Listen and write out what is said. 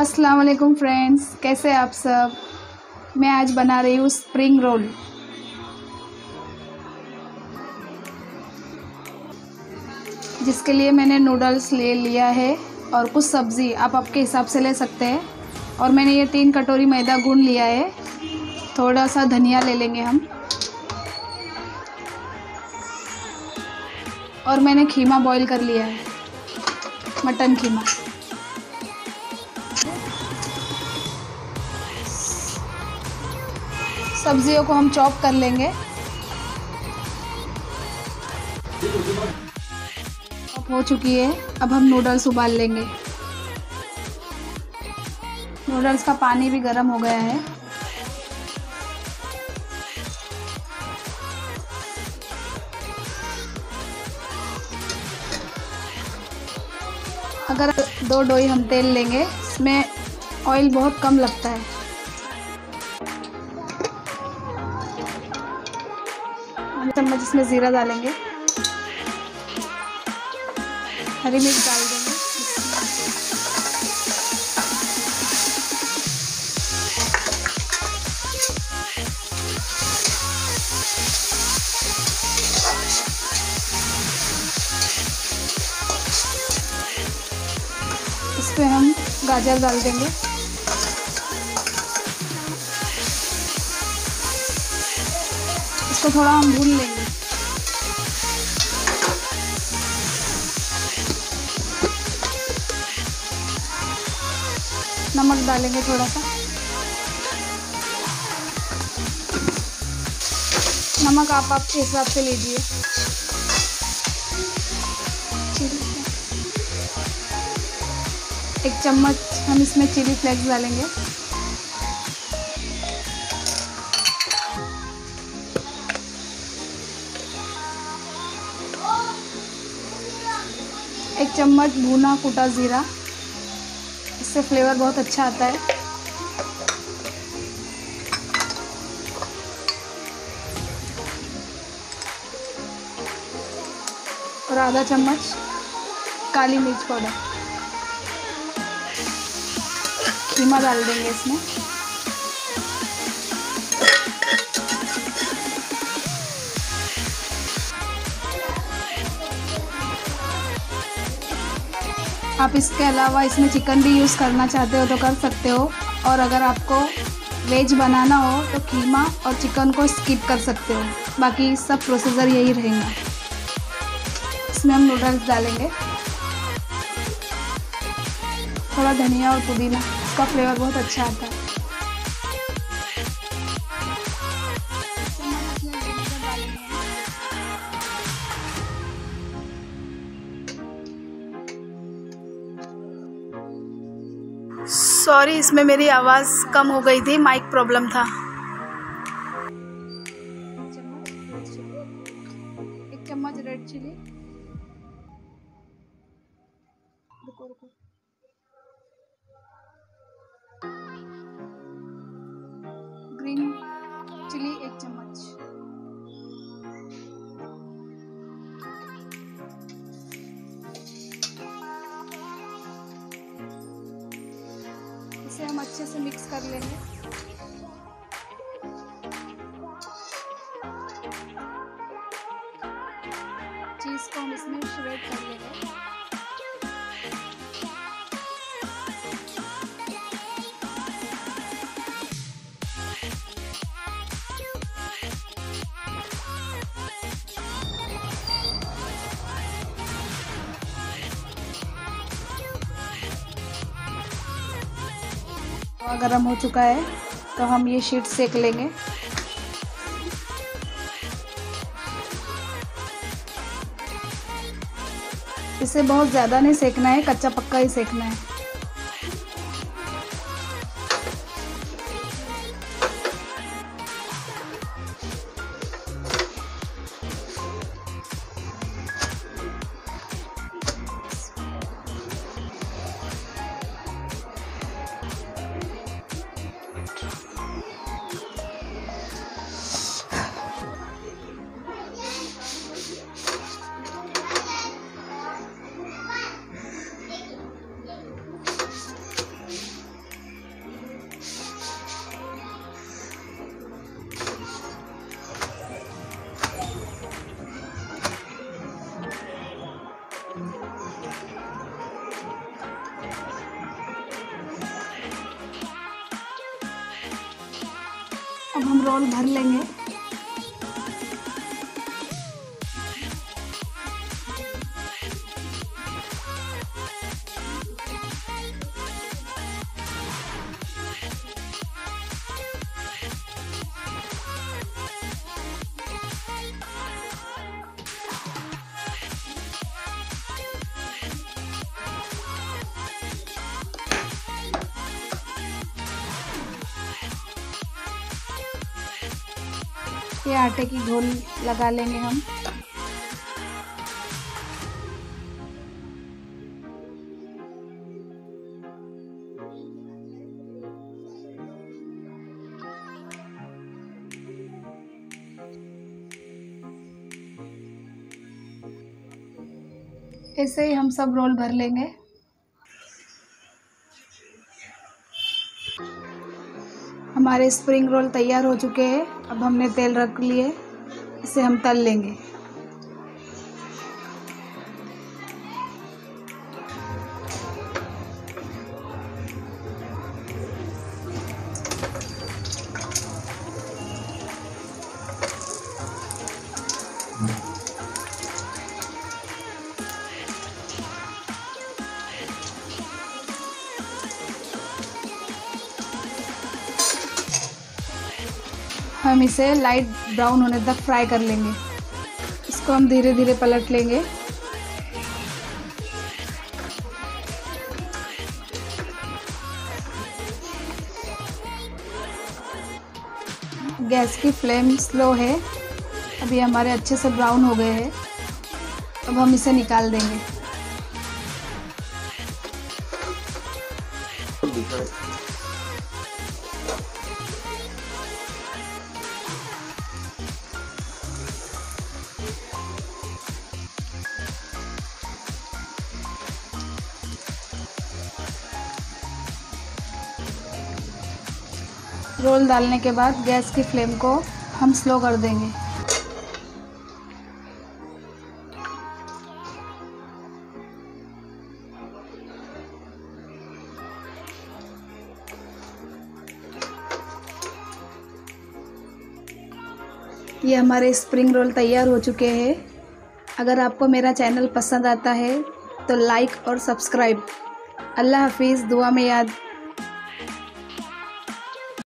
अस्सलाम वालेकुम फ्रेंड्स, कैसे आप सब? मैं आज बना रही हूँ स्प्रिंग रोल। जिसके लिए मैंने नूडल्स ले लिया है और कुछ सब्ज़ी आप आपके हिसाब से ले सकते हैं। और मैंने ये तीन कटोरी मैदा गूंद लिया है। थोड़ा सा धनिया ले लेंगे हम। और मैंने खीमा बॉईल कर लिया है। मटन खीमा। सब्जियों को हम चॉप कर लेंगे। हो चुकी है। अब हम नूडल्स उबाल लेंगे। नूडल्स का पानी भी गर्म हो गया है। अगर दो डोई हम तेल लेंगे, इसमें ऑयल बहुत कम लगता है। हम चम्मच इसमें ज़ीरा डालेंगे। हरी मिर्च डाल देंगे। इस हम गाजर डाल देंगे। इसको थोड़ा हम भून लेंगे। नमक डालेंगे थोड़ा सा। नमक आप आपके हिसाब से लीजिए। एक चम्मच हम इसमें चिली फ्लेक्स डालेंगे। एक चम्मच भुना कुटा ज़ीरा। इससे फ्लेवर बहुत अच्छा आता है। और आधा चम्मच काली मिर्च पाउडर। कीमा डाल देंगे इसमें। आप इसके अलावा इसमें चिकन भी यूज़ करना चाहते हो तो कर सकते हो। और अगर आपको वेज बनाना हो तो कीमा और चिकन को स्किप कर सकते हो। बाकी सब प्रोसीजर यही रहेंगे। इसमें हम नूडल्स डालेंगे। थोड़ा धनिया और पुदीना, इसका फ्लेवर बहुत अच्छा आता है। सॉरी इसमें मेरी आवाज़ कम हो गई थी माइक प्रॉब्लम था। इसे हम अच्छे से मिक्स कर लेंगे। चीज़ को हम इसमें श्रेड कर लेंगे। गर्म हो चुका है तो हम ये शीट सेक लेंगे। इसे बहुत ज़्यादा नहीं सेकना है, कच्चा पक्का ही सेकना है। अब हम रोल भर लेंगे। ये आटे की घोल लगा लेंगे हम। ऐसे ही हम सब रोल भर लेंगे। हमारे स्प्रिंग रोल तैयार हो चुके हैं। अब हमने तेल रख लिए, इसे हम तल लेंगे। हम इसे लाइट ब्राउन होने तक फ्राई कर लेंगे। इसको हम धीरे धीरे पलट लेंगे। गैस की फ्लेम स्लो है। अभी हमारे अच्छे से ब्राउन हो गए हैं। अब हम इसे निकाल देंगे। रोल डालने के बाद गैस की फ्लेम को हम स्लो कर देंगे। ये हमारे स्प्रिंग रोल तैयार हो चुके हैं। अगर आपको मेरा चैनल पसंद आता है तो लाइक और सब्सक्राइब अल्लाह हाफिज़, दुआ में याद।